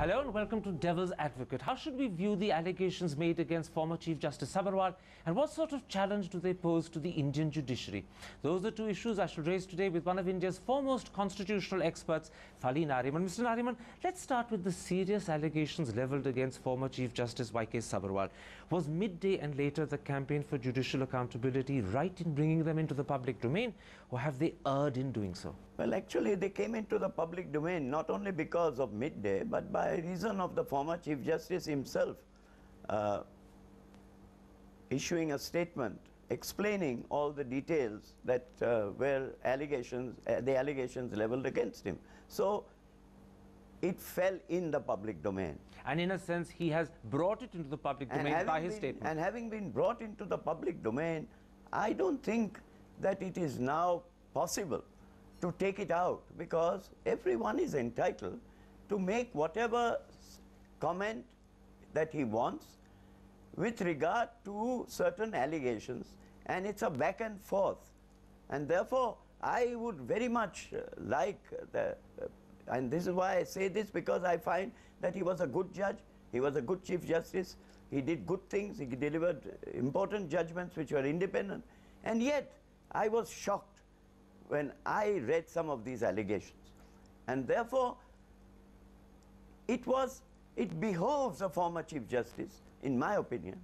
Hello and welcome to Devil's Advocate. How should we view the allegations made against former Chief Justice Sabharwal and what sort of challenge do they pose to the Indian judiciary? Those are two issues I should raise today with one of India's foremost constitutional experts, Fali Nariman. Mr. Nariman, let's start with the serious allegations leveled against former Chief Justice Y.K. Sabharwal. Was Mid-Day and later the campaign for judicial accountability right in bringing them into the public domain or have they erred in doing so? Well, actually, they came into the public domain not only because of Mid-Day, but by reason of the former Chief Justice himself uh, issuing a statement explaining all the details that uh, were allegations, uh, the allegations leveled against him. So it fell in the public domain. And in a sense, he has brought it into the public domain by his been- statement. And having been brought into the public domain, I don't think that it is now possible to take it out because everyone is entitled to make whatever comment that he wants with regard to certain allegations and it's a back and forth. And therefore, I would very much uh, like the, uh, and this is why I say this because I find that he was a good judge, he was a good Chief Justice, he did good things, he delivered important judgments which were independent. And yet, I was shocked when I read some of these allegations. And therefore, it was, it behoves a former Chief Justice, in my opinion,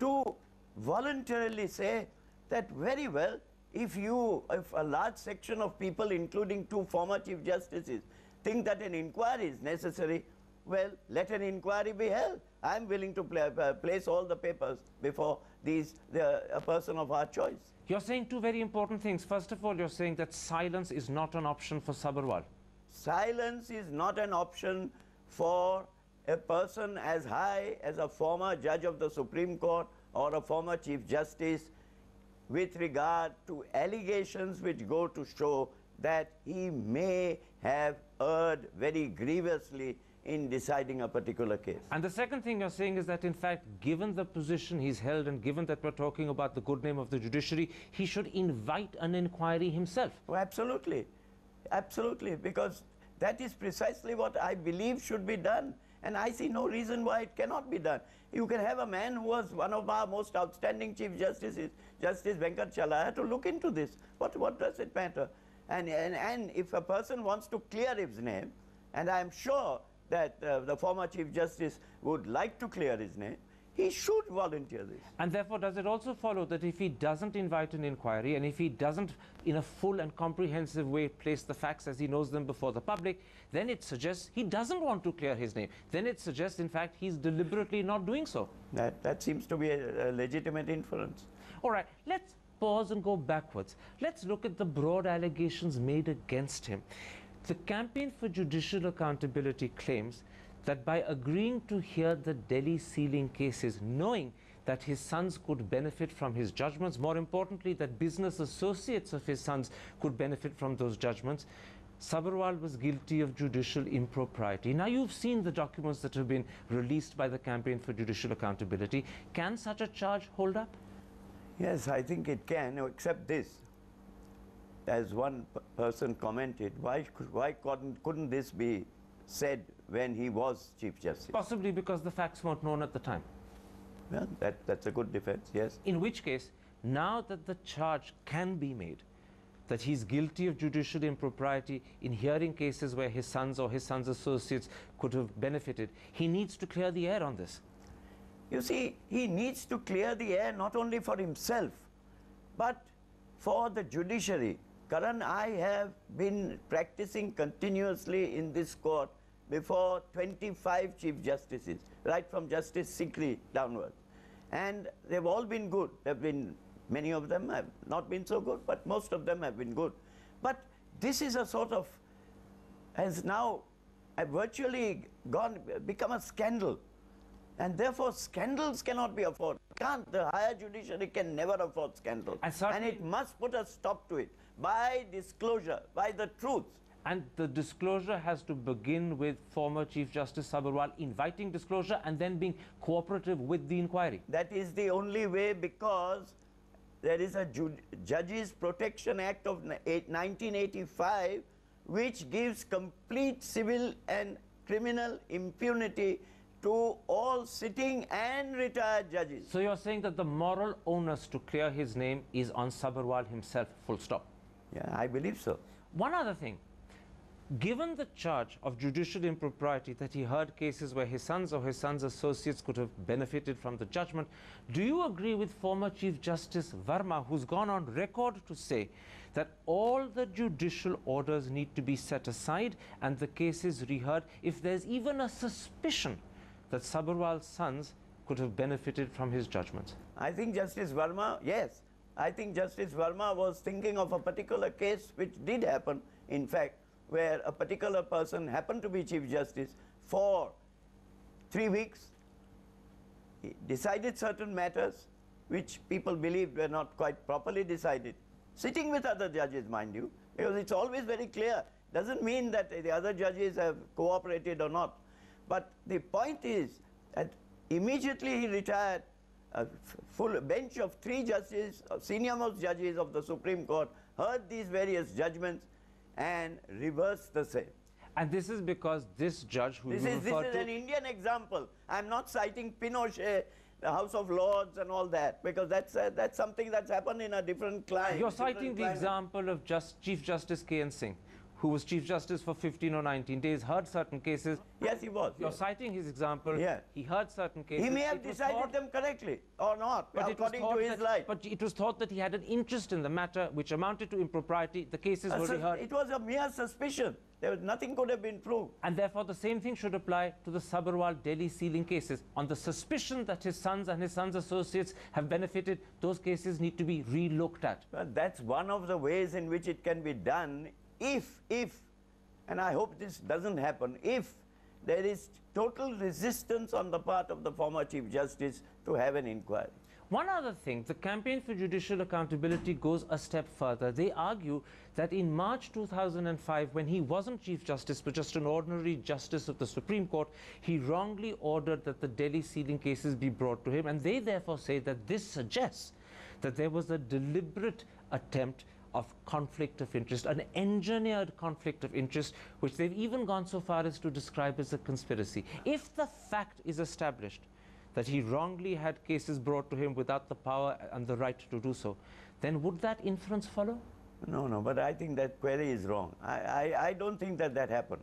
to voluntarily say that very well, if you, if a large section of people, including two former Chief Justices, think that an inquiry is necessary, well, let an inquiry be held. I'm willing to pla- uh, place all the papers before these, the, a person of our choice. You're saying two very important things. First of all, you're saying that silence is not an option for Sabharwal. Silence is not an option for a person as high as a former judge of the Supreme Court or a former Chief Justice with regard to allegations which go to show that he may have erred very grievously in deciding a particular case. And the second thing you're saying is that, in fact, given the position he's held and given that we're talking about the good name of the judiciary, he should invite an inquiry himself. Oh, absolutely. Absolutely. Because that is precisely what I believe should be done. And I see no reason why it cannot be done. You can have a man who was one of our most outstanding Chief Justices, Justice Venkatachaliah, to look into this. What, what does it matter? And, and, and if a person wants to clear his name, and I'm sure that uh, the former Chief Justice would like to clear his name, he should volunteer this. And therefore, does it also follow that if he doesn't invite an inquiry and if he doesn't, in a full and comprehensive way, place the facts as he knows them before the public, then it suggests he doesn't want to clear his name. Then it suggests, in fact, he's deliberately not doing so. That, that seems to be a, a legitimate inference. All right, let's pause and go backwards. Let's look at the broad allegations made against him. The Campaign for Judicial Accountability claims that by agreeing to hear the Delhi sealing cases, knowing that his sons could benefit from his judgments, more importantly, that business associates of his sons could benefit from those judgments, Sabharwal was guilty of judicial impropriety. Now, you've seen the documents that have been released by the Campaign for Judicial Accountability. Can such a charge hold up? Yes, I think it can, except this. As one person commented, why, why couldn't, couldn't this be said when he was Chief Justice? Possibly because the facts weren't known at the time. Well, that, that's a good defense, yes. In which case, now that the charge can be made that he's guilty of judicial impropriety in hearing cases where his sons or his sons' associates could have benefited, he needs to clear the air on this. You see, he needs to clear the air not only for himself, but for the judiciary. Karan, I have been practicing continuously in this court before 25 Chief Justices, right from Justice Sikri downwards. And they've all been good. There have been many of them have not been so good, but most of them have been good. But this is a sort of has now virtually gone become a scandal. And therefore, scandals cannot be afforded. Can't the higher judiciary can never afford scandal, And certainly- it must put a stop to it by disclosure, by the truth. And the disclosure has to begin with former Chief Justice Sabharwal inviting disclosure and then being cooperative with the inquiry. That is the only way because there is a Ju- Judges Protection Act of 1985 which gives complete civil and criminal impunity to all sitting and retired judges. So you're saying that the moral onus to clear his name is on Sabharwal himself, full stop. Yeah, I believe so. One other thing. Given the charge of judicial impropriety that he heard cases where his sons or his sons' associates could have benefited from the judgment, do you agree with former Chief Justice Verma, who's gone on record to say that all the judicial orders need to be set aside and the cases reheard if there's even a suspicion that Sabharwal's sons could have benefited from his judgments? I think Justice Verma, yes, I think Justice Verma was thinking of a particular case which did happen, in fact, where a particular person happened to be Chief Justice for three weeks. He decided certain matters which people believed were not quite properly decided, sitting with other judges, mind you, because it's always very clear. Doesn't mean that the other judges have cooperated or not. But the point is that immediately he retired, a full bench of three judges, senior most judges of the Supreme Court, heard these various judgments and reverse the same. And this is because this judge who This is, this is an Indian example. I'm not citing Pinochet, the House of Lords and all that, because that's, uh, that's something that's happened in a different climate. You're citing the example of just Chief Justice K.N. Singh, who was Chief Justice for 15 or 19 days, heard certain cases. Yes, he was. You're yes. citing his example. Yeah. He heard certain cases. He may have decided thought- them correctly or not, but according to his that- light. But it was thought that he had an interest in the matter, which amounted to impropriety. The cases A were reheard. it was a mere suspicion. There was nothing could have been proved. And therefore, the same thing should apply to the Sabharwal Delhi sealing cases. On the suspicion that his sons and his sons' associates have benefited, those cases need to be re-looked at. Well, that's one of the ways in which it can be done if, if, and I hope this doesn't happen, if there is total resistance on the part of the former Chief Justice to have an inquiry. One other thing, the Campaign for Judicial Accountability goes a step further. They argue that in March 2005, when he wasn't Chief Justice but just an ordinary Justice of the Supreme Court, he wrongly ordered that the Delhi sealing cases be brought to him. And they therefore say that this suggests that there was a deliberate attempt of conflict of interest, an engineered conflict of interest, which they've even gone so far as to describe as a conspiracy. If the fact is established, that he wrongly had cases brought to him without the power and the right to do so, then would that inference follow? No, no, but I think that query is wrong. I, I, I don't think that that happened.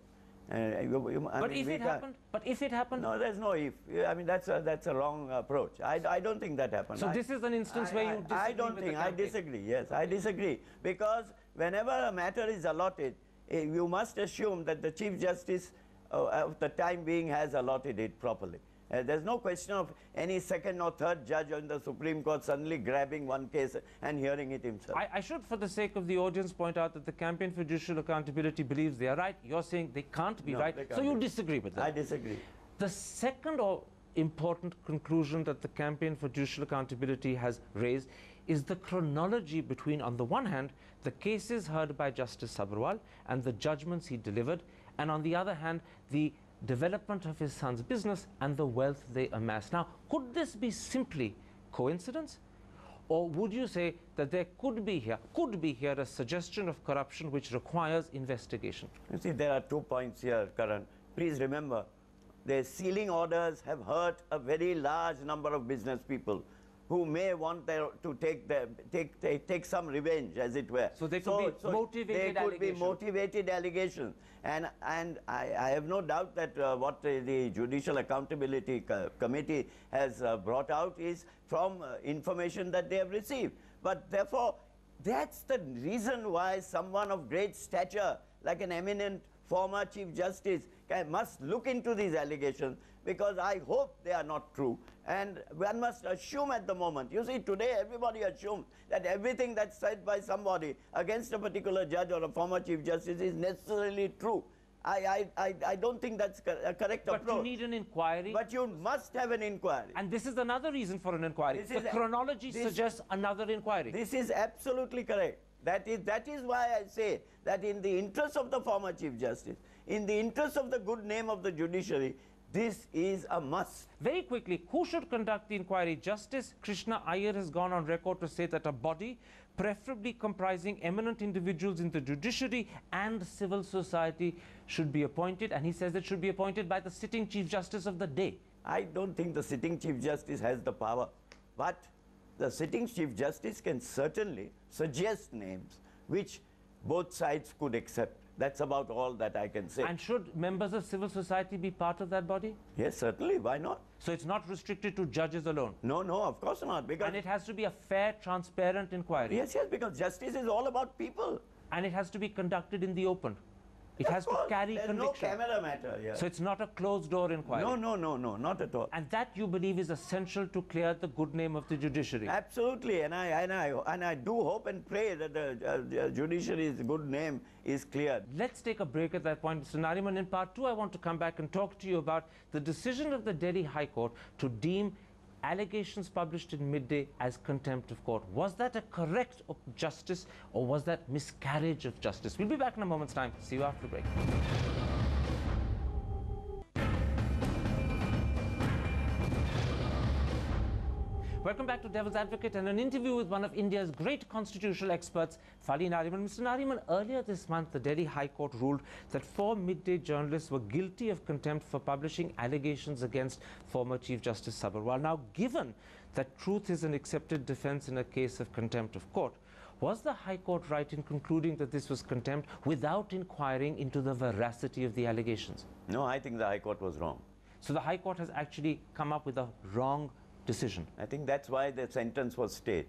Uh, you- you- but mean, if it happened, but if it happened, No, there's no if. I mean, that's a, that's a wrong approach. I, I don't think that happened. so I- this is an instance I, where you I- disagree I don't think, I disagree, yes, I disagree. Because whenever a matter is allotted, eh, you must assume that the Chief Justice uh, of the time being has allotted it properly. Uh, there's no question of any second or third judge on the Supreme Court suddenly grabbing one case and hearing it himself. I, I should, for the sake of the audience, point out that the Campaign for Judicial Accountability believes they are right. You're saying they can't be No, right. So can't you be. disagree with that. I disagree. The second or important conclusion that the Campaign for Judicial Accountability has raised is the chronology between, on the one hand, the cases heard by Justice Sabharwal and the judgments he delivered, and on the other hand, the development of his son's business and the wealth they amassed. Now, could this be simply coincidence? Or would you say that there could be here, could be here a suggestion of corruption which requires investigation? You see, there are two points here, Karan. Please remember, the sealing orders have hurt a very large number of business people who may want their, to take, their, take, take, take some revenge, as it were. So they could be motivated They could be allegations. motivated allegations. And, and I, I have no doubt that uh, what the, the Judicial Accountability Co- Committee has uh, brought out is from uh, information that they have received. But therefore, that's the reason why someone of great stature, like an eminent former Chief Justice, can, must look into these allegations because I hope they are not true. And one must assume at the moment. You see, today everybody assumes that everything that's said by somebody against a particular judge or a former Chief Justice is necessarily true. I, I, I, don't think that's a correct But approach. you need an inquiry. but you must have an inquiry. And this is another reason for an inquiry. This the chronology suggests another inquiry. This is absolutely correct. That is, that is why I say that in the interest of the former Chief Justice, in the interest of the good name of the judiciary, this is a must. Very quickly, who should conduct the inquiry? Justice Krishna Iyer has gone on record to say that a body preferably comprising eminent individuals in the judiciary and civil society, should be appointed. And he says it should be appointed by the sitting Chief Justice of the day. I don't think the sitting Chief Justice has the power, but the sitting Chief Justice can certainly suggest names which both sides could accept. That's about all that I can say. And should members of civil society be part of that body? yes, certainly. Why not? So it's not restricted to judges alone. No, no, of course not. Because And it has to be a fair, transparent inquiry. yes, yes, because justice is all about people. And it has to be conducted in the open. It has to carry There's conviction. no camera matter here. So it's not a closed door inquiry. no, no, no, no, not at all. And that you believe is essential to clear the good name of the judiciary. Absolutely, and I, and I and I do hope and pray that the uh, uh, judiciary's good name is cleared. Let's take a break at that point, Mr. Nariman. In part two, I want to come back and talk to you about the decision of the Delhi High Court to deem allegations published in Mid-Day as contempt of court. Was that a correct justice or was that miscarriage of justice? We'll be back in a moment's time. See you after the break. Welcome back to Devil's Advocate and an interview with one of India's great constitutional experts, Fali Nariman. Mr. Nariman, earlier this month, the Delhi High Court ruled that four Mid-Day journalists were guilty of contempt for publishing allegations against former Chief Justice Sabharwal. Now, given that truth is an accepted defense in a case of contempt of court, was the High Court right in concluding that this was contempt without inquiring into the veracity of the allegations? No, I think the High Court was wrong. So the High Court has actually come up with a wrong decision. I think that's why the sentence was stayed.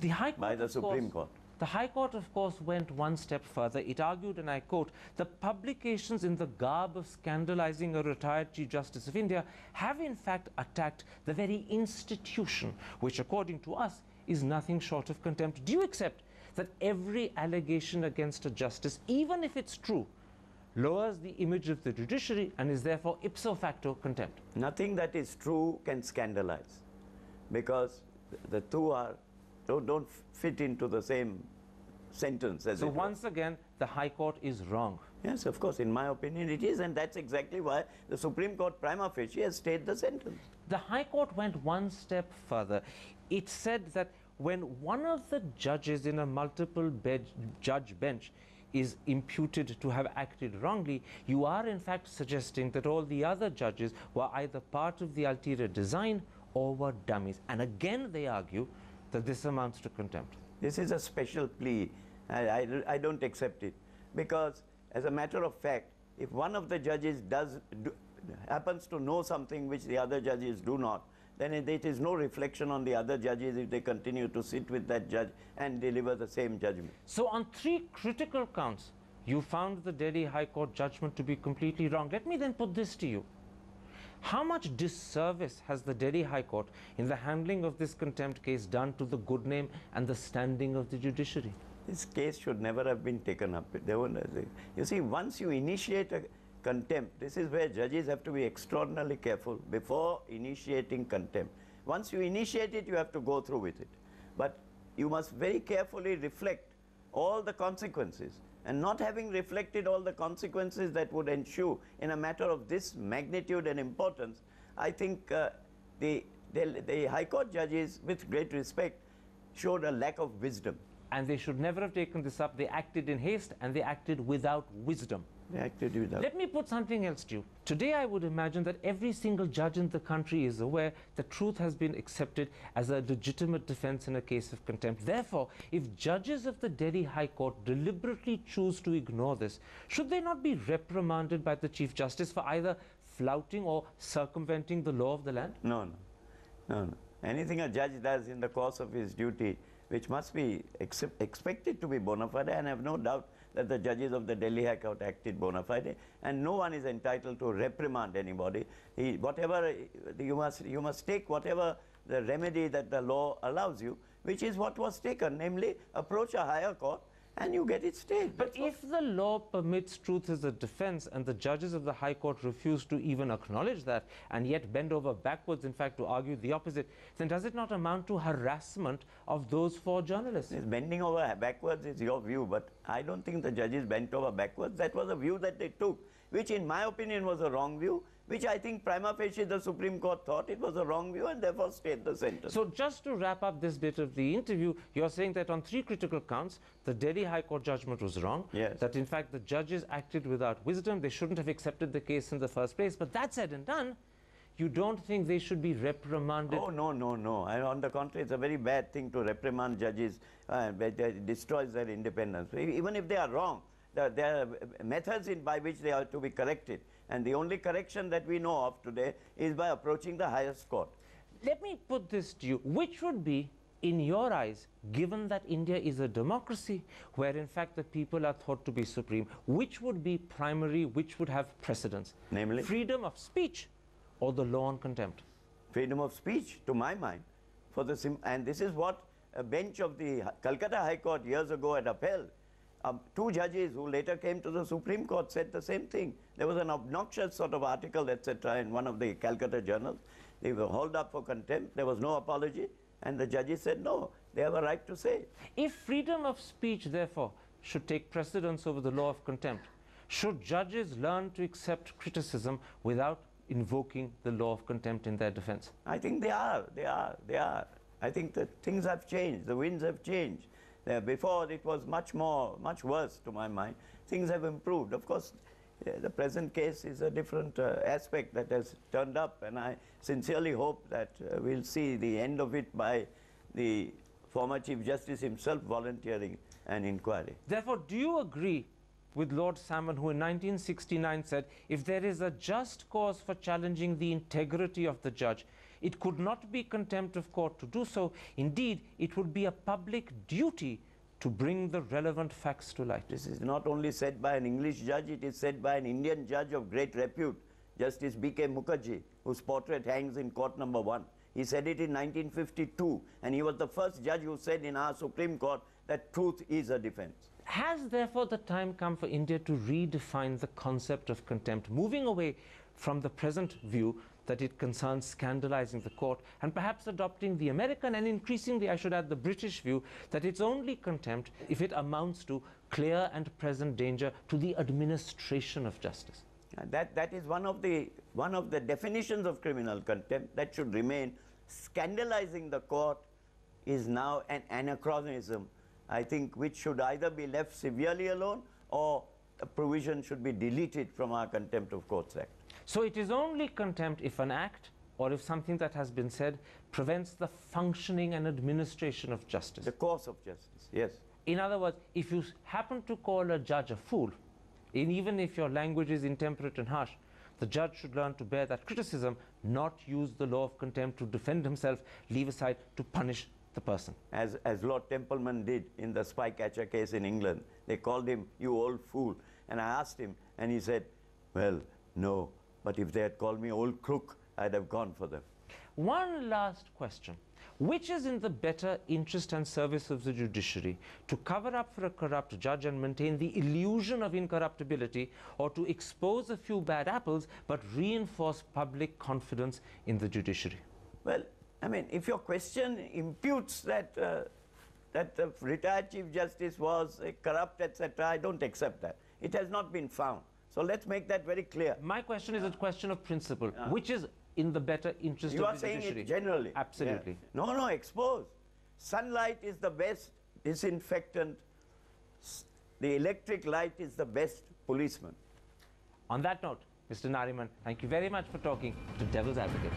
The High Court By the Supreme course- Court. The High Court, of course, went one step further. It argued, and I quote, the publications in the garb of scandalizing a retired Chief Justice of India have in fact attacked the very institution, which, according to us, is nothing short of contempt. Do you accept that every allegation against a justice, even if it's true, lowers the image of the judiciary and is therefore ipso facto contempt? Nothing that is true can scandalize because the two are don't, don't fit into the same sentence as So were. once again, the High Court is wrong. Yes, of course, in my opinion it is, and that's exactly why the Supreme Court prima facie has stayed the sentence. The High Court went one step further. It said that when one of the judges in a multiple bed, judge bench is imputed to have acted wrongly, you are in fact suggesting that all the other judges were either part of the ulterior design or were dummies. And again, they argue that this amounts to contempt. This is a special plea. I, I, I don't accept it because, as a matter of fact, if one of the judges does do, happens to know something which the other judges do not, then it, it is no reflection on the other judges if they continue to sit with that judge and deliver the same judgment. So, on three critical counts, you found the Delhi High Court judgment to be completely wrong. Let me then put this to you. How much disservice has the Delhi High Court in the handling of this contempt case done to the good name and the standing of the judiciary? This case should never have been taken up. There were, you see, once you initiate a contempt, this is where judges have to be extraordinarily careful before initiating contempt. Once you initiate it, you have to go through with it. But you must very carefully reflect all the consequences. And not having reflected all the consequences that would ensue in a matter of this magnitude and importance, I think uh, the, the, the High Court judges, with great respect, showed a lack of wisdom. And they should never have taken this up. They acted in haste and they acted without wisdom. They acted without. Let me put something else to you. Today, I would imagine that every single judge in the country is aware that truth has been accepted as a legitimate defense in a case of contempt. Therefore, if judges of the Delhi High Court deliberately choose to ignore this, should they not be reprimanded by the Chief Justice for either flouting or circumventing the law of the land? No, no, no, no. Anything a judge does in the course of his duty, which must be expected to be bona fide, and I have no doubt that the judges of the Delhi High Court acted bona fide, and no one is entitled to reprimand anybody. He, whatever you must, you must take whatever the remedy that the law allows you, which is what was taken, namely approach a higher court and you get it stayed. But if the law permits truth as a defense and the judges of the High Court refuse to even acknowledge that and yet bend over backwards, in fact, to argue the opposite, then does it not amount to harassment of those four journalists? Bending over backwards is your view, but I don't think the judges bent over backwards. That was a view that they took, which in my opinion was a wrong view, which I think prima facie the Supreme Court thought it was a wrong view and therefore stayed the sentence. So just to wrap up this bit of the interview, you're saying that on three critical counts, the Delhi High Court judgment was wrong. Yes. That in fact the judges acted without wisdom. They shouldn't have accepted the case in the first place. But that said and done, you don't think they should be reprimanded? Oh, no, no, no. I, on the contrary, it's a very bad thing to reprimand judges. Uh, it destroys their independence. Even if they are wrong, there, there are methods in, by which they are to be corrected. And the only correction that we know of today is by approaching the highest court. Let me put this to you. Which would be, in your eyes, given that India is a democracy where in fact the people are thought to be supreme, which would be primary, which would have precedence? Namely? Freedom of speech or the law on contempt? freedom of speech, to my mind. For the sim- and this is what a bench of the Calcutta High Court years ago had upheld. Um, two judges who later came to the Supreme Court said the same thing. There was an obnoxious sort of article, etc., in one of the Calcutta journals. They were hauled up for contempt. There was no apology, and the judges said no. They have a right to say. If freedom of speech, therefore, should take precedence over the law of contempt, should judges learn to accept criticism without invoking the law of contempt in their defense? I think they are, they are, they are. I think that things have changed, the winds have changed. Before it was much more, much worse to my mind. Things have improved. Of course, uh, the present case is a different uh, aspect that has turned up, and I sincerely hope that uh, we'll see the end of it by the former Chief Justice himself volunteering an inquiry. Therefore, do you agree with Lord Salmon, who in 1969 said, if there is a just cause for challenging the integrity of the judge, it could not be contempt of court to do so. Indeed, it would be a public duty to bring the relevant facts to light. This is not only said by an English judge, it is said by an Indian judge of great repute, Justice B.K. Mukherjee, whose portrait hangs in court number one. He said it in 1952, and he was the first judge who said in our Supreme Court that truth is a defense. Has therefore the time come for India to redefine the concept of contempt, moving away from the present view that it concerns scandalizing the court and perhaps adopting the American and increasingly, I should add, the British view that it's only contempt if it amounts to clear and present danger to the administration of justice? That, that is one of, the, one of the definitions of criminal contempt that should remain. Scandalizing the court is now an anachronism, I think, which should either be left severely alone or a provision should be deleted from our Contempt of Courts Act. So it is only contempt if an act or if something that has been said prevents the functioning and administration of justice. The course of justice, yes. In other words, if you happen to call a judge a fool, and even if your language is intemperate and harsh, the judge should learn to bear that criticism, not use the law of contempt to defend himself, leave aside to punish the person. As, as Lord Templeman did in the Spycatcher case in England. They called him, you old fool. And I asked him, and he said, well, no, but if they had called me old crook, I'd have gone for them. One last question. Which is in the better interest and service of the judiciary to cover up for a corrupt judge and maintain the illusion of incorruptibility, or to expose a few bad apples but reinforce public confidence in the judiciary? Well, I mean, if your question imputes that, uh, that the retired Chief Justice was uh, corrupt, etc., I don't accept that. It has not been found. So let's make that very clear. My question is a question of principle. Which is in the better interest You of are the saying it generally. Absolutely. Yeah. No, no, expose. Sunlight is the best disinfectant. The electric light is the best policeman. On that note, Mr. Nariman, thank you very much for talking to Devil's Advocate.